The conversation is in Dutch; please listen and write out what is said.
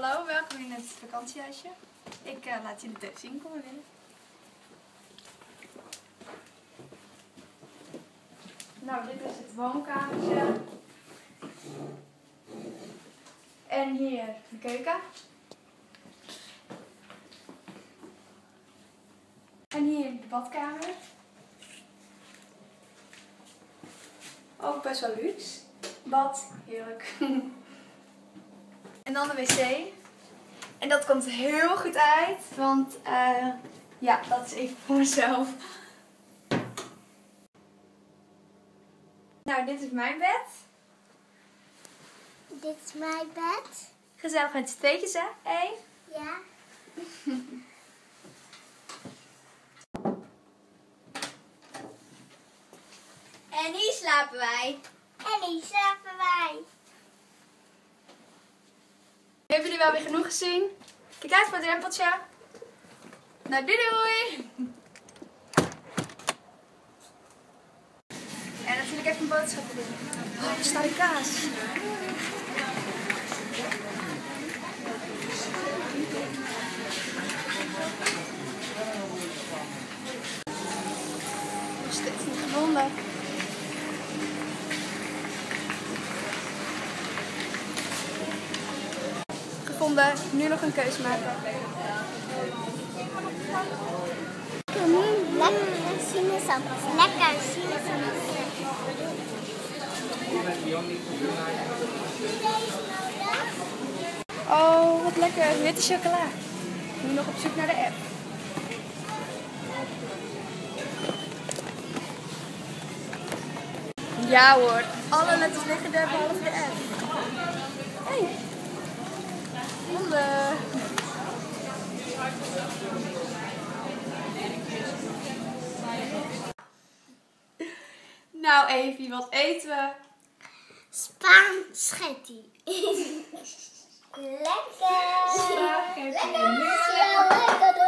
Hallo, welkom in het vakantiehuisje. Ik eh, laat jullie thuis zien, kom maar binnen. Nou, dit is het woonkamertje. En hier de keuken. En hier de badkamer. Ook best wel luxe. Bad, heerlijk. en dan de wc. En dat komt heel goed uit, want eh, ja, dat is even voor mezelf. Nou, dit is mijn bed. Dit is mijn bed. Gezellig met z'n tweetjes, hè? Hé. Ja. En hier slapen wij. En hier slapen wij. Hebben jullie wel weer genoeg gezien? Kijk uit voor het drempeltje. Nou, doei doei! En natuurlijk even een boodschap doen. Oh, er staat de kaas. Nog steeds niet gevonden. Nu nog een keuze maken. Lekker sinaasappels. Lekker. Oh, wat lekker. Witte chocola. Nu nog op zoek naar de app. Ja hoor, alle letters liggen er behalve de app. Hey. nou Evie, wat eten we? Spaghetti. Lekker! Lekker Lekker! Lekker!